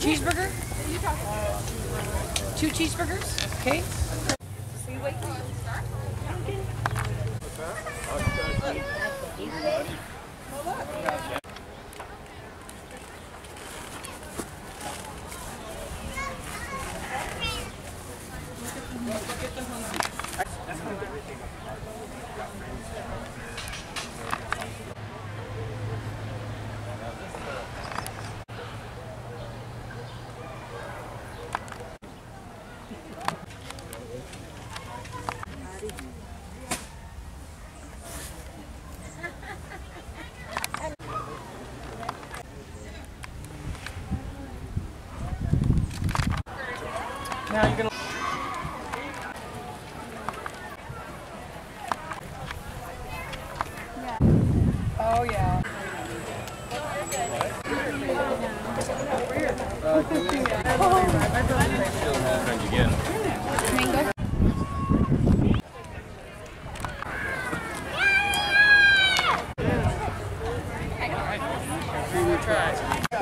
Cheeseburger? Two cheeseburgers? Okay. So you wait start? Okay. Now you're going to... Oh, yeah. oh. try.